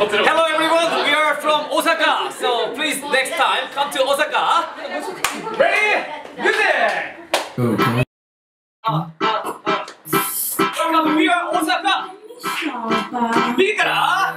Hello everyone, we are from Osaka. So please next time come to Osaka. Ready? Music! Uh, uh, uh. We are Osaka. いいから